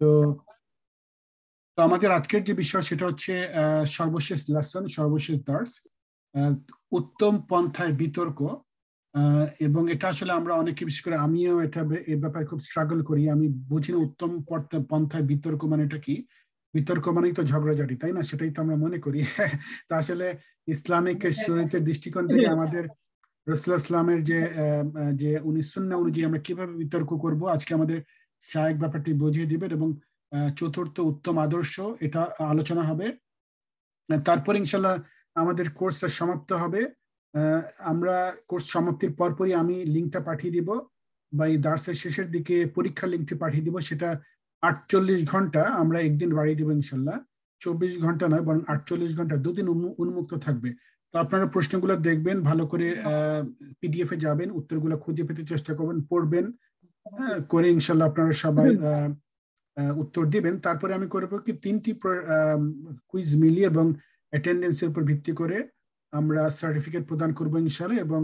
তো তো আমাদের আজকের যে বিষয় সেটা হচ্ছে সর্বশেষ লেসন সর্বশেষ দার্স উত্তম পন্থায় বিতর্ক এবং এটা আসলে আমরা অনেকে বিশেষ করে আমিও এটা এ ব্যাপারে খুব স্ট্রাগল করি। আমি বুঝি না উত্তম পন্থায় বিতর্ক মানে এটা কি? বিতর্ক মানেই তো ঝগড়াঝাটি তাই না? সেটাই তো আমরা মনে করি। তা আসলে ইসলামিক শরীরের দৃষ্টিকোণ থেকে আমাদের রসুল ইসলামের যে যে উনি সুন্না অনুযায়ী আমরা কীভাবে বিতর্ক করব? আজকে আমাদের শায়ক ব্যাপারটি বুঝিয়ে দিবেন এবং চতুর্থ উত্তম আদর্শ এটা আলোচনা হবে। তারপর ইনশাল্লাহ আমাদের কোর্সটা সমাপ্ত হবে। আমরা কোর্স সমাপ্তির পরপরই আমি লিঙ্কটা পাঠিয়ে দিব বা এই দার্সের শেষের দিকে পরীক্ষার লিঙ্কটি পাঠিয়ে দিব। সেটা আটচল্লিশ ঘণ্টা আমরা একদিন বাড়িয়ে দিব ইনশাল্লাহ। চব্বিশ ঘণ্টা নয়, বরং আটচল্লিশ ঘণ্টা দুদিন উন্মুক্ত থাকবে। তো আপনারা প্রশ্নগুলো দেখবেন, ভালো করে পিডিএফ এ যাবেন, উত্তরগুলো খুঁজে পেতে চেষ্টা করবেন, পড়বেন। করে ইনশাল্লাহ আপনারা সবাই উত্তর দিবেন। তারপরে আমি করব কি তিনটি কুইজ মিলিয়ে এবং অ্যাটেন্ডেন্সের উপর ভিত্তি করে আমরা সার্টিফিকেট প্রদান করব ইনশাল্লাহ এবং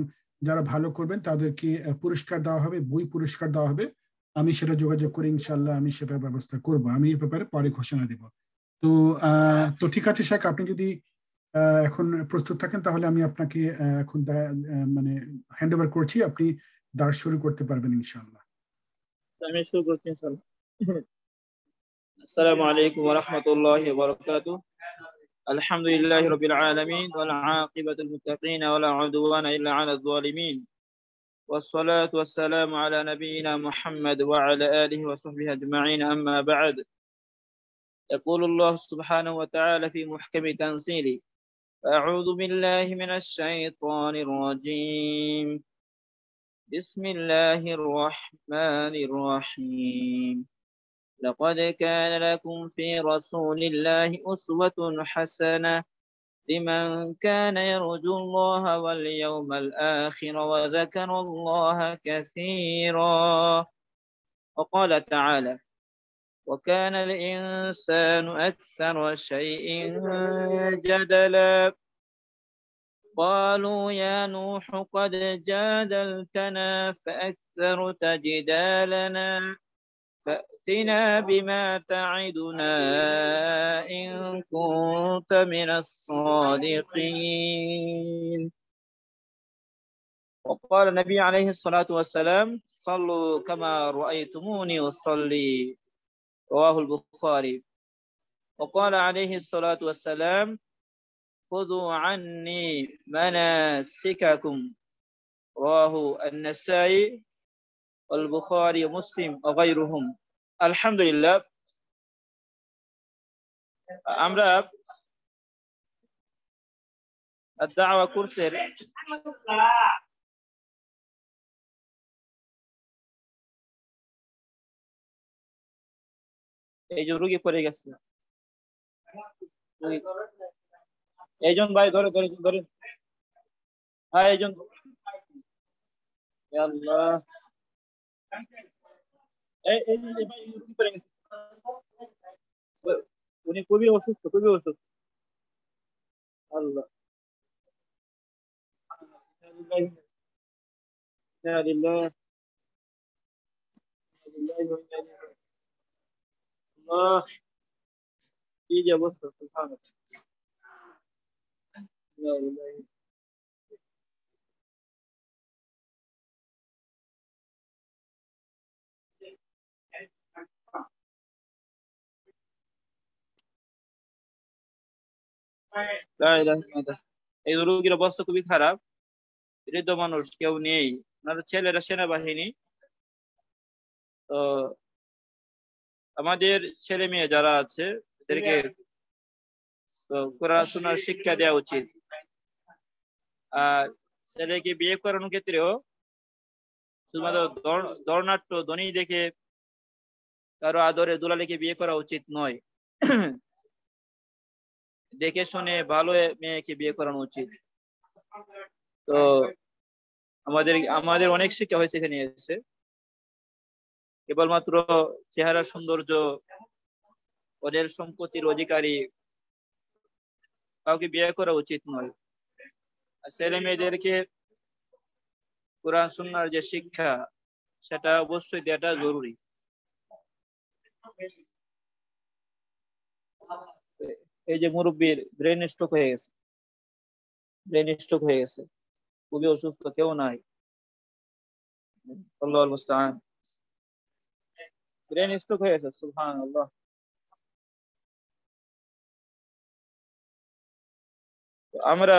যারা ভালো করবেন তাদেরকে পুরস্কার দেওয়া হবে বই পুরস্কার দেওয়া হবে। আমি সেটা যোগাযোগ করে ইনশাল্লাহ আমি সেটার ব্যবস্থা করব। আমি এই ব্যাপারে পরে ঘোষণা দিব। তো তো ঠিক আছে শেখ আপনি যদি এখন প্রস্তুত থাকেন তাহলে আমি আপনাকে এখন মানে হ্যান্ড ওভার করছি। আপনি দাঁড় শুরু করতে পারবেন ইনশাল্লাহ। আমি শুরু করছি ইনশাল্লাহ السلام عليكم ورحمة الله وبركاته الحمد لله رب العالمين والعاقبة المتقين ولا عدوان إلا على الظالمين والصلاة والسلام على نبينا محمد وعلى آله وصحبه أجمعين أما بعد يقول الله سبحانه وتعالى في محكم تنزيله أعوذ بالله من الشيطان الرجيم بسم الله الرحمن الرحيم. لقد كان لكم في رسول الله أسوة حسنة لمن كان يرجو الله واليوم الآخر وذكر الله كثيرا. وقال تعالى وكان الإنسان أكثر شيء جدلا. قالوا يا نوح قد جادلتنا فأكثرت جدالنا فأتنا بما تعدنا إن كنت من الصادقين. وقال النبي عليه الصلاة والسلام صلوا كما رأيتموني أصلي رواه البخاري. وقال عليه الصلاة والسلام خذوا عني مناسككم رواه النسائي والبخاري ومسلم وغيرهم الحمد لله আমরা الدعوة কোর্সের এই যে রুগী পড়ে গেছে એજોન ભાઈ દોરે દોરે દોરે હા એજોન યાર એ એ ભાઈ યુટ્યુબ પર উনি খুবই অসুস্থ খুবই অসুস্থ আল্লাহ কি যে অবস্থা এই রোগীর অবস্থা খুবই খারাপ। বৃদ্ধ মানুষ কেউ নেই। ওনার ছেলেরা সেনাবাহিনী। তো আমাদের ছেলে মেয়ে যারা আছে এদেরকে কোরআন শোনার শিক্ষা দেওয়া উচিত। ছেলেকে বিয়ে করানোর ক্ষেত্রেও শুধুমাত্র দর্নাট্য ধ্বনি দেখে কারও আদরে দুলালিকে বিয়ে করা উচিত নয় দেখে শুনে ভালো মেয়েকে বিয়ে করানো উচিত তো আমাদের আমাদের অনেক শিক্ষা হয়েছে এখানে এসে কেবলমাত্র চেহারা সৌন্দর্য ওদের সম্পত্তির অধিকারী কাউকে বিয়ে করা উচিত নয় ছেলে মেয়েদেরকে কোরআন সুন্নার যে শিক্ষা, সেটা অবশ্যই দেওয়াটা জরুরি। এই যে মুরব্বীর ব্রেন স্ট্রোক হয়ে গেছে। ব্রেন স্ট্রোক হয়ে গেছে। খুবই অসুস্থ, কেউ নাই। আল্লাহ মুস্তান ব্রেন স্ট্রোক হয়ে গেছে সুবহান আল্লাহ আমরা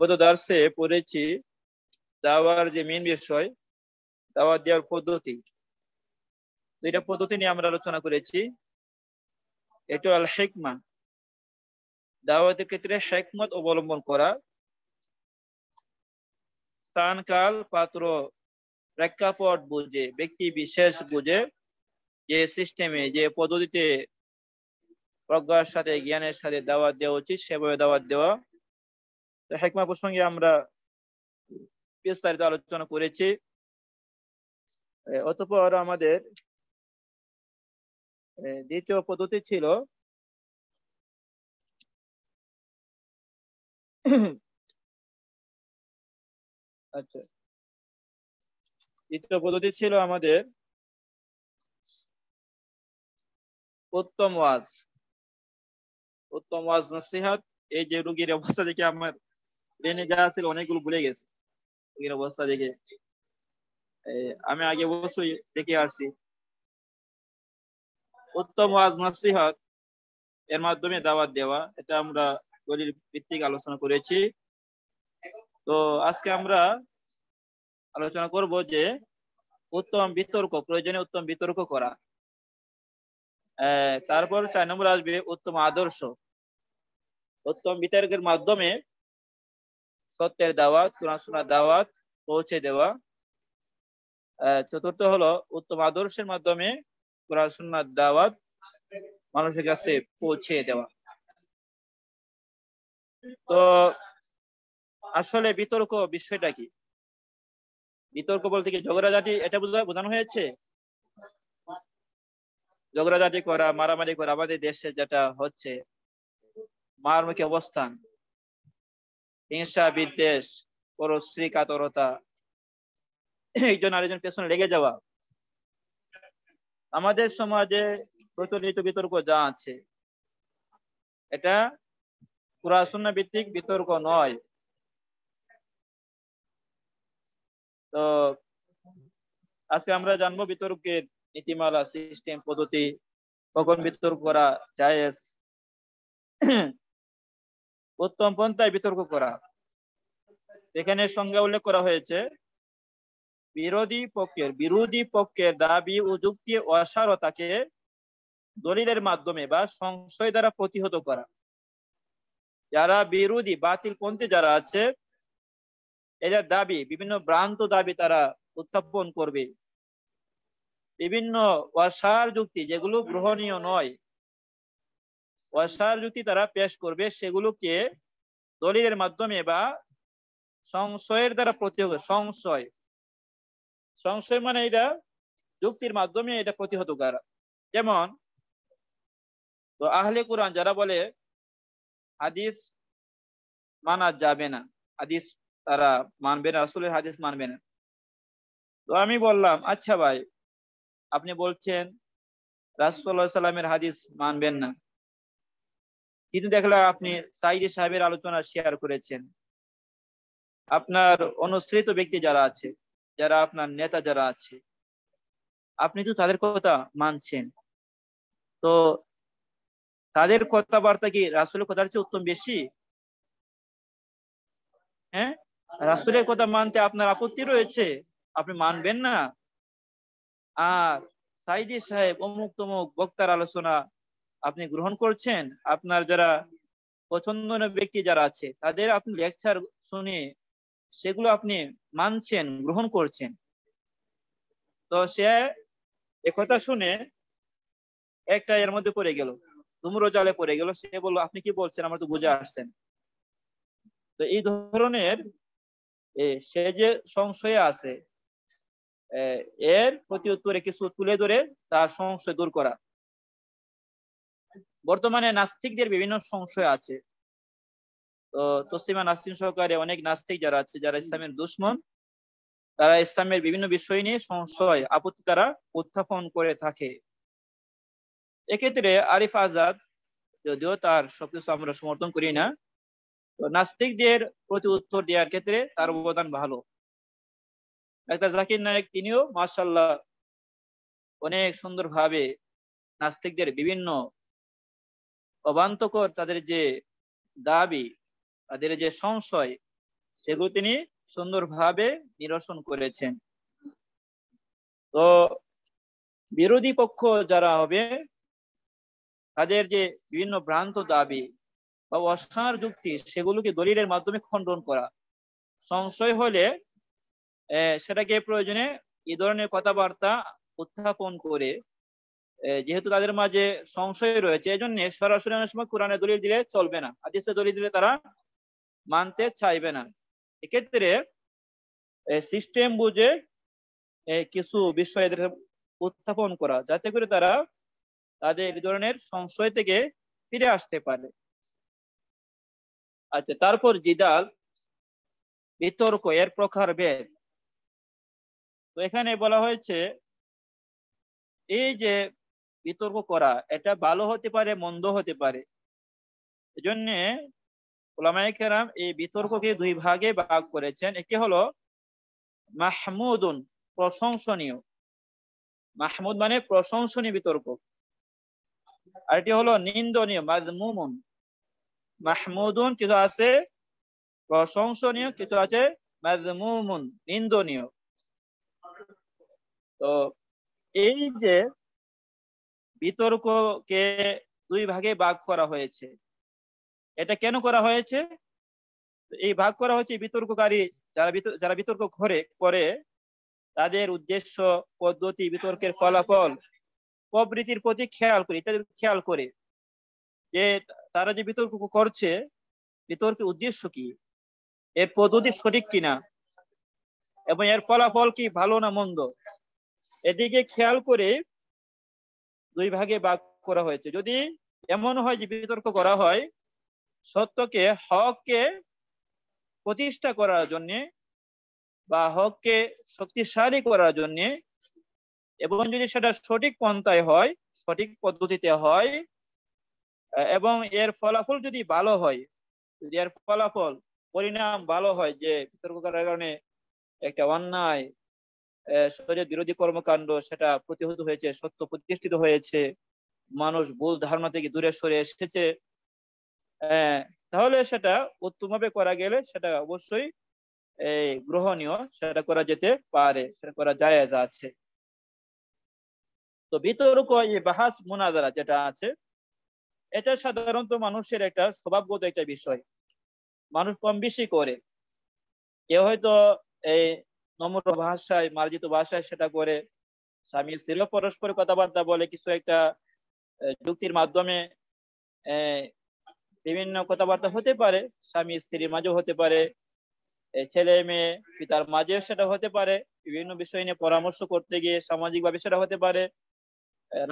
গত দার্সে পড়েছি, দাওয়ার যে মেন বিষয়, দাওয়াত দেওয়ার পদ্ধতি। এটা পদ্ধতি নিয়ে আমরা আলোচনা করেছি। এটা আল হেকমা। দাওয়াতের ক্ষেত্রে হেকমত অবলম্বন করা। স্থান কাল পাত্র, প্রেক্ষাপট বুঝে, ব্যক্তি বিশেষ বুঝে যে সিস্টেমে যে পদ্ধতিতে প্রজ্ঞার সাথে, জ্ঞানের সাথে দাওয়াত দেওয়া উচিত, সেভাবে দাওয়াত দেওয়া তো হেকমা প্রসঙ্গে আমরা বিস্তারিত আলোচনা করেছি। অতপর আমাদের দ্বিতীয় পদ্ধতি ছিল আচ্ছা দ্বিতীয় পদ্ধতি ছিল আমাদের উত্তম ওয়াজ। উত্তম ওয়াজ, নসিহাত, এই যে রুগীর অবস্থা দেখে আমার ব্রেনে যা ছিল অনেকগুলো ভুলে গেছে। অবস্থা দেখে। আমি আগে অবশ্যই দেখে আসছি। উত্তম ওয়াজ নসিহাত এর মাধ্যমে দাওয়াত দেওয়া, এটা আমরা দলিল ভিত্তিক আলোচনা করেছি। তো আজকে আমরা আলোচনা করব যে উত্তম বিতর্ক, প্রয়োজনে উত্তম বিতর্ক করা। তারপর চার নম্বর আসবে উত্তম আদর্শ। উত্তম বিতর্কের মাধ্যমে সত্যের দাওয়াত, কোরআন দাওয়াত পৌঁছে দেওয়া। চতুর্থ হলো উত্তম আদর্শের মাধ্যমে কোরআন দাওয়াত মানুষের কাছে পৌঁছে দেওয়া। তো আসলে বিতর্ক বিষয়টা কি? বিতর্ক বলতে কি ঝগড়াঝাটি এটা বোঝানো হয়েছে? ঝগড়াঝাটি করা, মারামারি করা আমাদের দেশে যেটা হচ্ছে মারমুখী অবস্থান। হিংসা বিদ্বেষ পরশ্রী কাতরতা একজন আরেকজন পেছনে লেগে যাওয়া। আমাদের সমাজে প্রচলিত বিতর্ক যা আছে, এটা পুরাশূন্য ভিত্তিক বিতর্ক নয়। তো আজকে আমরা জানব বিতর্কের নীতিমালা সিস্টেম পদ্ধতি, কখন বিতর্ক করা জায়েজ উত্তম পন্থায় বিতর্ক করা। এখানে সংজ্ঞা উল্লেখ করা হয়েছে, বিরোধী পক্ষের বিরোধী পক্ষের দাবি ও যুক্তি অসারতাকে দলিলের মাধ্যমে বা সংশয় দ্বারা প্রতিহত করা। যারা বিরোধী, বাতিল পন্থী যারা আছে, এদের দাবি, বিভিন্ন ভ্রান্ত দাবি তারা উত্থাপন করবে। বিভিন্ন অসার যুক্তি যেগুলো গ্রহণীয় নয় অসার যুক্তি তারা পেশ করবে, সেগুলোকে দলিলের মাধ্যমে বা সংশয়ের দ্বারা প্রতিহত, সংশয়। সংশয় মানে এটা যুক্তির মাধ্যমে এটা প্রতিহত করা। যেমন, তো আহলে কোরআন যারা বলে, হাদিস মানা যাবে না, হাদিস তারা মানবে না, রাসুলের হাদিস মানবে না। তো আমি বললাম আচ্ছা ভাই, আপনি বলছেন রাসুল্লাহ সাল্লামের হাদিস মানবেন না। কিন্তু দেখলাম আপনি সাইদি সাহেবের আলোচনা শেয়ার করেছেন। আপনার অনুসৃত ব্যক্তি যারা আছে, যারা আপনার নেতা যারা আছে, আপনি তো তাদের কথা মানছেন। তো তাদের কথাবার্তা কি রাসুলের কথার চেয়ে উত্তম বেশি? হ্যাঁ? রাসুলের কথা মানতে আপনার আপত্তি রয়েছে? আপনি মানবেন না? আর সাইদি সাহেব অমুক তমুক বক্তার আলোচনা আপনি গ্রহণ করছেন, আপনার যারা পছন্দনীয় ব্যক্তি যারা আছে, তাদের আপনি লেকচার শুনে সেগুলো আপনি মানছেন, গ্রহণ করছেন। তো সে একথা শুনে একটা এর মধ্যে পড়ে গেল তুমরো জালে পড়ে গেল, সে বলল, আপনি কি বলছেন? আমার তো বুঝে আসছেন। তো এই ধরনের সে যে সংশয়ে আছে এর প্রতি উত্তরে কিছু তুলে ধরে তার সংশয় দূর করা। বর্তমানে নাস্তিকদের বিভিন্ন সংশয় আছে। তো তসলিমা নাস্তিক সহকারে অনেক নাস্তিক যারা আছে, যারা ইসলামের দুশ্মন, তারা ইসলামের বিভিন্ন বিষয় নিয়ে সংশয়, আপত্তি তারা উত্থাপন করে থাকে। এক্ষেত্রে আরিফ আজাদ, যদিও তার সবকিছু আমরা সমর্থন করি না, তো নাস্তিকদের প্রতি উত্তর দেওয়ার ক্ষেত্রে তার অবদান ভালো। ডাক্তার জাকির নায়ক, তিনিও মার্শাল্লাহ অনেক সুন্দরভাবে নাস্তিকদের বিভিন্ন অবান্তকর তাদের যে দাবি, তাদের যে সংশয়, সেগুলো তিনি সুন্দরভাবে নিরসন করেছেন। তো বিরোধী পক্ষ যারা হবে, তাদের যে বিভিন্ন ভ্রান্ত দাবি বা অসার যুক্তি, সেগুলোকে দলিলের মাধ্যমে খণ্ডন করা। সংশয় হলে সেটাকে প্রয়োজনে এই ধরনের কথাবার্তা উত্থাপন করে যেহেতু তাদের মাঝে সংশয় রয়েছে এই জন্য সরাসরি অনেক সময় কোরআনে দলিল দিলে চলবে না। আদিসে দলিল দিলে তারা মানতে চাইবে না। এক্ষেত্রে সিস্টেম বুঝে কিছু বিষয় এদের উত্থাপন করা, যাতে করে তারা তাদের এই ধরনের সংশয় থেকে ফিরে আসতে পারে। আচ্ছা তারপর জিদাল, বিতর্ক, এর প্রকার ভেদ। তো এখানে বলা হয়েছে, এই যে বিতর্ক করা, এটা ভালো হতে পারে, মন্দ হতে পারে। এজন্য ওলামাই কেরাম এই বিতর্ককে দুই ভাগে ভাগ করেছেন। একটি হলো মাহমুদুন, প্রশংসনীয়। মাহমুদ মানে প্রশংসনীয় বিতর্ক। আর এটি হলো নিন্দনীয়, মাজমুমুন। মাহমুদুন কিছু আছে প্রশংসনীয়, কিছু আছে মাজমুমুন, নিন্দনীয়। তো এই যে বিতর্ককে দুই ভাগে ভাগ করা হয়েছে। এটা কেন করা হয়েছে? এই ভাগ করা হয়েছে বিতর্ককারী যারা যারা বিতর্ক করে করে, তাদের উদ্দেশ্য, পদ্ধতি, বিতর্কের ফলাফল প্রবৃতির প্রতি খেয়াল করে ইত্যাদি খেয়াল করে যে তারা যে বিতর্ক করছে, বিতর্কের উদ্দেশ্য কি? এর পদ্ধতি সঠিক কিনা? এবং এর ফলাফল কি ভালো না মন্দ? এদিকে খেয়াল করে দুই ভাগে ভাগ করা হয়েছে। যদি এমন হয়, যে বিতর্ক করা হয়, সত্যকে হককে প্রতিষ্ঠা করার জন্য বা হককে শক্তিশালী করার জন্য এবং যদি সেটা সঠিক পন্থায় হয়, সঠিক পদ্ধতিতে হয়, এবং এর ফলাফল যদি ভালো হয়, যদি এর ফলাফল, পরিণাম ভালো হয়, যে বিতর্ক করার কারণে একটা অন্যায় শরীর বিরোধী কর্মকাণ্ড, সেটা প্রতিহত হয়েছে, সত্য প্রতিষ্ঠিত হয়েছে, মানুষ ভুল ধারণা থেকে দূরে সরে এসেছে। তাহলে সেটা উত্তমভাবে করা গেলে সেটা অবশ্যই, এই গ্রহণীয়, সেটা করা যেতে পারে, সেটা করা যায় আছে। তো বিতর্ক এই বাহাস মোনাজারা যেটা আছে, এটা সাধারণত মানুষের একটা স্বভাবগত একটা বিষয়। মানুষ কম বেশি করে। কেউ হয়তো এই নম্র ভাষায়, মার্জিত ভাষায় সেটা করে স্বামী স্ত্রীও পরস্পর কথাবার্তা বলে কিছু একটা যুক্তির মাধ্যমে বিভিন্ন কথাবার্তা হতে পারে, স্বামী স্ত্রীর মাঝেও হতে পারে ছেলে, মেয়ে, পিতার মাঝেও সেটা হতে পারে, বিভিন্ন বিষয় নিয়ে পরামর্শ করতে গিয়ে সামাজিক ভাবে সেটা হতে পারে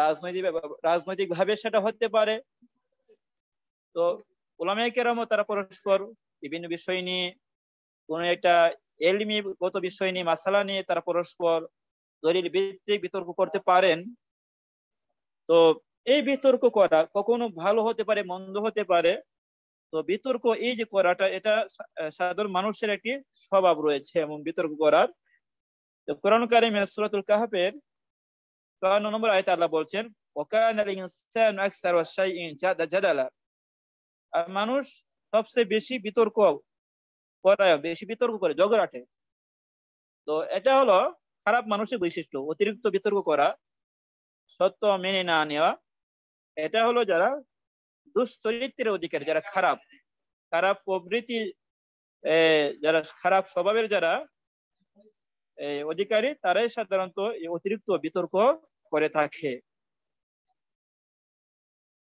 রাজনৈতিক রাজনৈতিক ভাবে সেটা হতে পারে। তো ওলামাই কেরামও তারা পরস্পর বিভিন্ন বিষয় নিয়ে কোন একটা এলমি গত বিষয় নিয়ে মাসালা নিয়ে তারা পরস্পর দলিল ভিত্তিক বিতর্ক করতে পারেন। তো এই বিতর্ক করা কখনো ভালো হতে পারে, মন্দ হতে পারে। তো বিতর্ক এই যে করাটা, এটা সাধারণ মানুষের একটি স্বভাব রয়েছে এমন বিতর্ক করার। তো কোরআন কারিমে সুরাতুল কাহাফের চুয়ান্ন নম্বর আয়তে আল্লাহ বলছেন আর মানুষ সবচেয়ে বেশি বিতর্ক করে বেশি বিতর্ক করে ঝগড়াটে তো এটা হলো খারাপ মানুষের বৈশিষ্ট্য, অতিরিক্ত বিতর্ক করা, সত্য মেনে না নেওয়া। এটা হলো যারা দুশ্চরিত্রের অধিকারী, যারা খারাপ খারাপ প্রবৃতি যারা খারাপ স্বভাবের যারা অধিকারী, তারাই সাধারণত অতিরিক্ত বিতর্ক করে থাকে।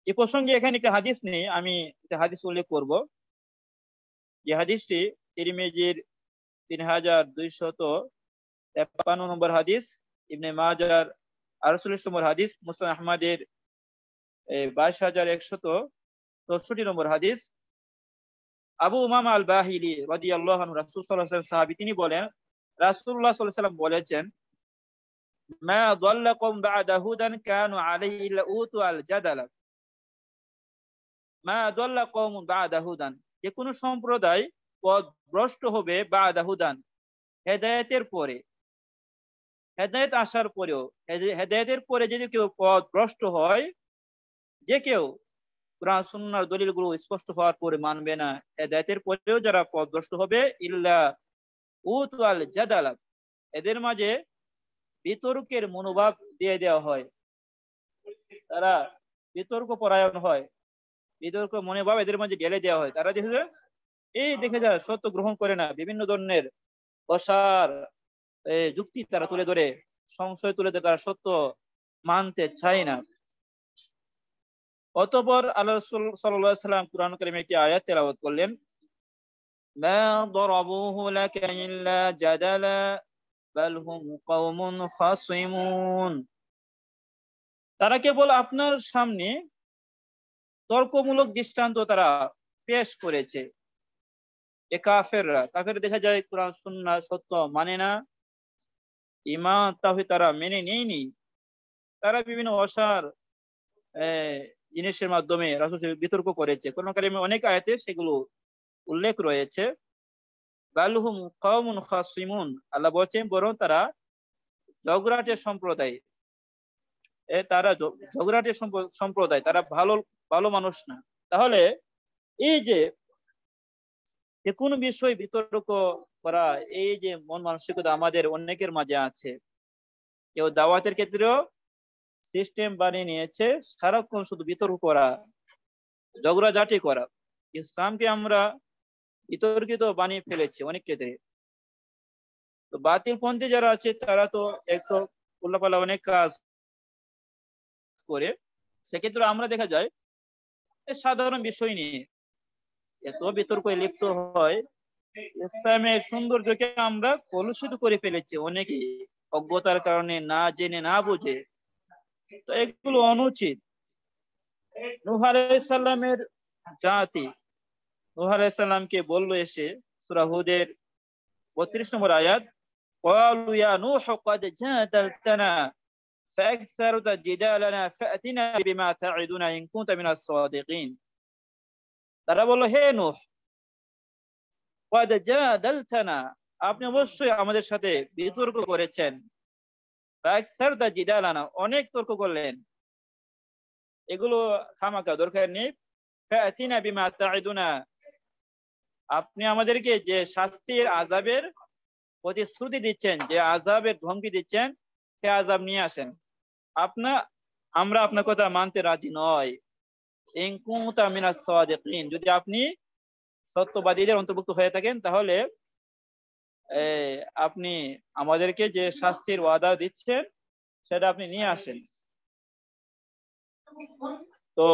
এ প্রসঙ্গে এখানে একটা হাদিস নেই, আমি একটা হাদিস উল্লেখ করব। যে হাদিসটি তিরিমেজির তিন হাজার দুইশত তেপান্ন নম্বর হাদিস, ইবনে মাজার আরসুল্লিশ নম্বর হাদিস, মুসলাম আহমদের বাইশ হাজার একশত চৌষট্টি নম্বর হাদিস। আবু উমাম আল বাহিলি রাজি আল্লাহ রাসুল সাল্লাহ সাহাবি, তিনি বলেন রাসুল্লাহ সাল্লাম বলেছেন, মা দাল্লা কওম বা'দা হুদান কানু আলাইহি ইল্লা উতু আল জাদালা মা দাল্লা কওম বা'দা হুদান। যে কোনো সম্প্রদায় পথ ভ্রষ্ট হবে হুদান হেদায়েতের পরে। হেদায়েত আসার পরেও হেদায়েতের পরে যদি কেউ পথ ভ্রষ্ট হয়, যে কেউ কোরআন সুন্নাহর দলিলগুলো স্পষ্ট হওয়ার পরে মানবে না, হেদায়েতের পরেও যারা পথভ্রষ্ট হবে, ইল্লা উতাল জাদালা। এদের মাঝে বিতর্কের মনোভাব দিয়ে দেওয়া হয়। তারা বিতর্ক পরায়ণ হয়। বিতর্ক মনোভাব এদের মাঝে ঢেলে দেওয়া হয়। তারা দেখে এই দেখে যায় সত্য গ্রহণ করে না। বিভিন্ন ধরনের অসার যুক্তি তারা তুলে ধরে সংশয় তুলে ধরে তারা সত্য মানতে চায় না। অতপর আল্লাহ সাল্লাম কুরআন কারীমে একটি আয়াত তেলাওয়াত করলেন তারা কেবল আপনার সামনে তর্কমূলক দৃষ্টান্ত তারা পেশ করেছে। এ কাফেররা কাফের দেখা যায় কোরআন সুন্নাহ সত্য মানে না। ইমান তাহলে তারা মেনে নেয়নি। তারা বিভিন্ন অসার জিনিসের মাধ্যমে রাসুল বিতর্ক করেছে। কোন কারিমে অনেক আয়াতে সেগুলো উল্লেখ রয়েছে। খাসিমুন, আল্লাহ বলছেন, বরং তারা ঝগড়াটের সম্প্রদায়। তারা ঝগড়াটের সম্প্রদায়, তারা ভালো ভালো মানুষ না। তাহলে এই যে যে কোনো বিষয় বিতর্ক করা, এই যে মন মানসিকতা আমাদের অনেকের মাঝে আছে। কেউ দাওয়াতের ক্ষেত্রেও সিস্টেম বানিয়ে নিয়েছে, সারাক্ষণ শুধু বিতর্ক করা, ঝগড়াঝাটি করা। ইসলামকে আমরা বিতর্কিত বানিয়ে ফেলেছি অনেক ক্ষেত্রে। তো বাতিল পন্থী যারা আছে, তারা তো একটু উল্লাপাল্লা অনেক কাজ করে। সেক্ষেত্রে আমরা দেখা যায় সাধারণ বিষয় নিয়ে এত বিতর্ক লিপ্ত হয় ইসলামের সৌন্দর্যকে আমরা কলুষিত করে ফেলেছি অনেকে অজ্ঞতার কারণে না জেনে না বুঝে তো এগুলো অনুচিত নুহ আলাইসাল্লামের জাতি নুহ আলাইসাল্লামকে বললো এসে সুরাহুদের বত্রিশ নম্বর আয়াত قالوا يا نوح قد جادلتنا فأكثرت جدالنا فأتنا بما تعدنا إن كنت من الصادقين তারা বলল, হে নোহ আপনি অবশ্যই আমাদের সাথে বিতর্ক করেছেন। অনেক তর্ক করলেন। এগুলো খামাকা দরকার নেই। আপনি আমাদেরকে যে শাস্তির আজাবের প্রতিশ্রুতি দিচ্ছেন, যে আজাবের ধমকি দিচ্ছেন, সে আজাব নিয়ে আসেন। আপনা, আমরা আপনার কথা মানতে রাজি নয়। যদি আপনি সত্যবাদীদের অন্তর্ভুক্ত হয়ে থাকেন, তাহলে আপনি আমাদেরকে যে শাস্তির ওয়াদা দিচ্ছেন, সেটা আপনি নিয়ে আসেন। তো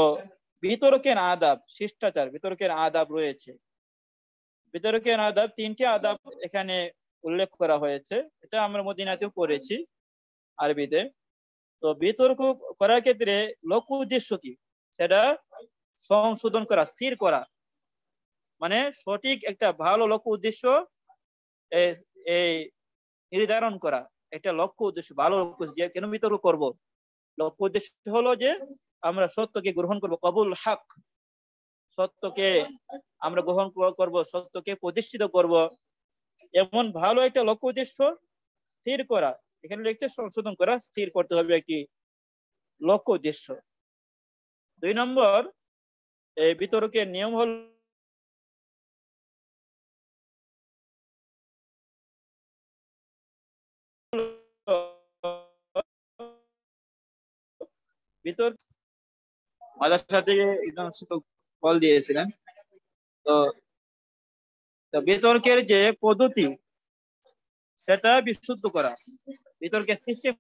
বিতর্কের আদাব, শিষ্টাচার, বিতর্কের আদাব রয়েছে। বিতর্কের আদাব, তিনটি আদাব এখানে উল্লেখ করা হয়েছে। এটা আমরা মদিনাতেও পড়েছি আরবিতে। তো বিতর্ক করার ক্ষেত্রে লক্ষ্য উদ্দেশ্য কি? সেটা সংশোধন করা, স্থির করা। মানে সঠিক একটা ভালো লক্ষ্য উদ্দেশ্য এই নির্ধারণ করা। একটা লক্ষ্য উদ্দেশ্য, ভালো লক্ষ্য কেন বিতর্ক করব? লক্ষ্য উদ্দেশ্য হলো যে আমরা সত্যকে গ্রহণ করব। কবুল হক। সত্যকে আমরা গ্রহণ করব, সত্যকে প্রতিষ্ঠিত করব। এমন ভালো একটা লক্ষ্য উদ্দেশ্য স্থির করা। এখানে লিখছে সংশোধন করা, স্থির করতে হবে একটি লক্ষ্য উদ্দেশ্য। দুই নম্বর, এই বিতর্কের নিয়ম হল ভিতর মাদ্রাসা থেকে একজন দিয়েছিলেন। তো বিতর্কের যে পদ্ধতি, সেটা বিশুদ্ধ করা। বিতর্কের সিস্টেম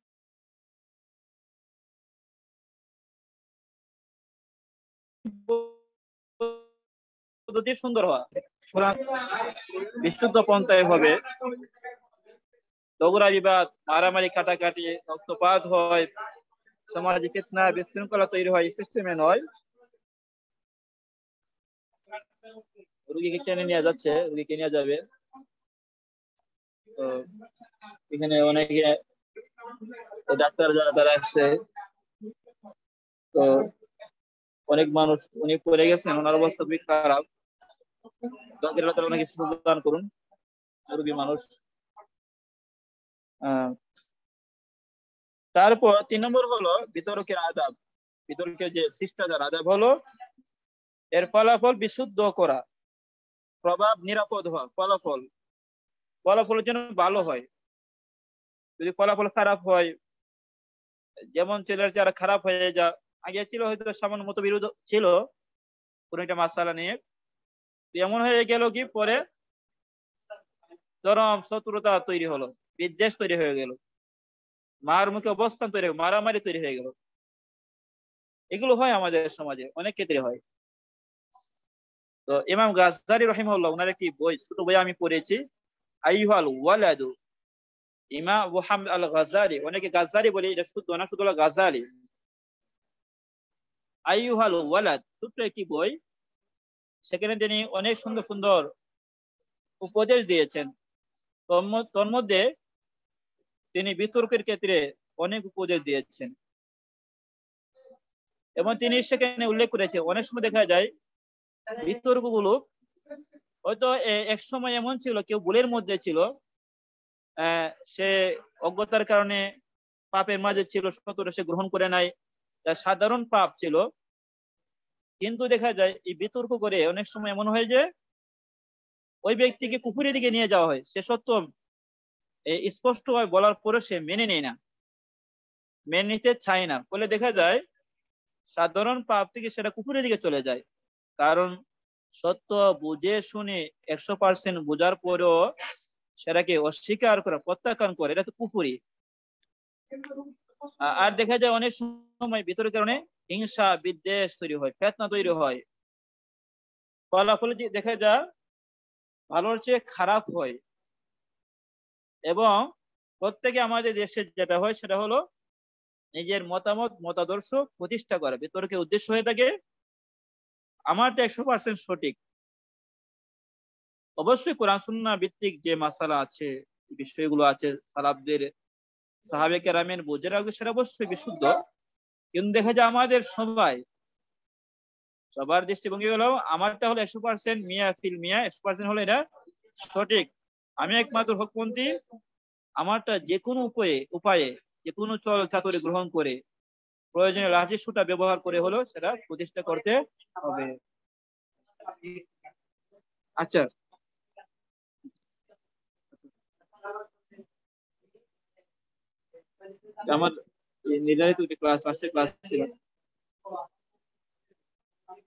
পদ্ধতি সুন্দর হওয়া বিশুদ্ধ পন্থায় হবে। ঝগড়া বিবাদ, মারামারি, কাটাকাটি, রক্তপাত হয়। সমাজে কেতনা বিশৃঙ্খলা তৈরি হয় সিস্টেমে নয়। রুগীকে টেনে নিয়ে যাচ্ছে, রুগীকে নিয়ে যাবে। তো এখানে অনেকে ডাক্তার যারা, তারা আসছে। তো অনেক মানুষ, উনি পড়ে গেছেন, ওনার অবস্থা খুবই খারাপ। দান করুন। মানুষ। তারপর তিন নম্বর হলো বিতর্কের আদাব বিতর্কের যে শিষ্টাচার আদাব হলো এর ফলাফল বিশুদ্ধ করা। প্রভাব নিরাপদ হওয়া, ফলাফল। ফলাফলের জন্য ভালো হয়। যদি ফলাফল খারাপ হয়, যেমন ছেলের যারা খারাপ হয়ে যা আগে ছিল হয়তো সামান্য মতো বিরোধ ছিল, কোন একটা মাসালা নিয়ে এমন হয়ে গেল কি? পরে চরম শত্রুতা তৈরি হলো, বিদ্বেষ তৈরি হয়ে গেল, মার মুখে অবস্থান তৈরি মারামারি তৈরি হয়ে গেল। এগুলো হয় আমাদের সমাজে, অনেক ক্ষেত্রে হয়। তো ইমাম গাজারি রহিমউল্লাহ ওনার একটি বই, ছোট বই আমি পড়েছি আইহাল ওয়ালাদু ইমা ওহাম আল গাজারি অনেকে গাজারি বলে, এটা শুদ্ধ না শুধু গাজালি আইহাল ওয়ালাদ, ছোট্ট একটি বই। সেখানে তিনি অনেক সুন্দর সুন্দর উপদেশ দিয়েছেন। তন্মধ্যে তিনি বিতর্কের ক্ষেত্রে অনেক উপদেশ দিয়েছেন। এবং তিনি সেখানে উল্লেখ করেছে অনেক সময় দেখা যায় বিতর্কগুলো হয়তো এক সময় এমন ছিল, কেউ ভুলের মধ্যে ছিল সে অজ্ঞতার কারণে পাপের মাঝে ছিল সে গ্রহণ করে নাই সাধারণ পাপ ছিল। কিন্তু দেখা যায়, এই বিতর্ক করে অনেক সময় এমন হয় যে, ওই ব্যক্তিকে কুকুরের দিকে নিয়ে যাওয়া হয়। সে সত্য স্পষ্ট হয়, বলার পরে সে মেনে নেয় না। মেনে নিতে চায় না। বলে দেখা যায়, সাধারণ পাপ থেকে সেটা কুকুরের দিকে চলে যায়। কারণ সত্য বুঝে শুনে একশো পার্সেন্ট বোঝার পরেও সেটাকে অস্বীকার করা, প্রত্যাখ্যান করে। এটা তো কুকুরি আর দেখা যায় অনেক সময় ভিতরের কারণে হিংসা, বিদ্বেষ তৈরি হয়, ফেতনা তৈরি হয়। ফলাফল দেখা যায় ভালোর চেয়ে খারাপ হয়। এবং প্রত্যেকে আমাদের দেশে যেটা হয়, সেটা হলো নিজের মতামত, মতাদর্শ প্রতিষ্ঠা করা। বিতর্কের উদ্দেশ্য হয়ে থাকে আমারটা একশো পার্সেন্ট সঠিক। অবশ্যই কোরআন সুন্না ভিত্তিক যে মাসালা আছে, বিষয়গুলো আছে সালাবদের সাহাবে কেরামের রাখবে সেটা অবশ্যই বিশুদ্ধ। কিন্তু দেখা যায় আমাদের সবাই, সবার দৃষ্টিভঙ্গি হলো, আমারটা হলো একশো পার্সেন্ট মিয়া, ফিল মিয়া, একশো পার্সেন্ট হলো এটা সঠিক। আমি একমাত্র হকপন্থী, আমারটা যে কোনো উপায়ে উপায়ে যে কোনো চল চাতুরি গ্রহণ করে, প্রয়োজনে সুটা ব্যবহার করে হলো সেটা প্রতিষ্ঠা করতে হবে। আচ্ছা। আমার নির্ধারিত ক্লাস আসছে ক্লাস ছিল